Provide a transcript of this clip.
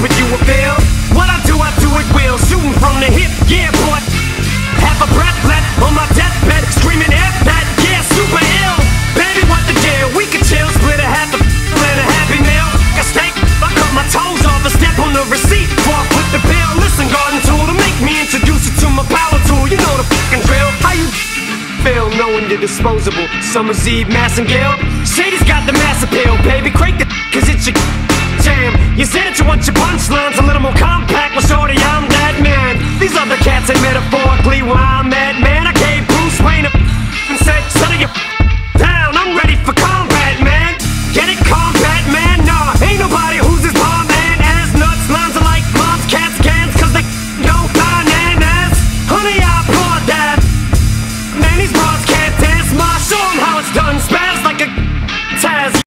But you a appeal. What I do, I do it will. Shooting from the hip, yeah, boy. Have a breath left on my deathbed, screaming F that, yeah, super ill. Baby, what the deal? We can chill, split a half a split a happy meal. A steak, I cut my toes off and step on the receipt before I put the bill. Listen, garden tool to make me introduce it to my power tool. You know the fucking drill. How you feel knowing you're disposable? Summer's Eve, Massengill. Shady's got the mass appeal, baby. Crank the cause it's your jam. You said that you want your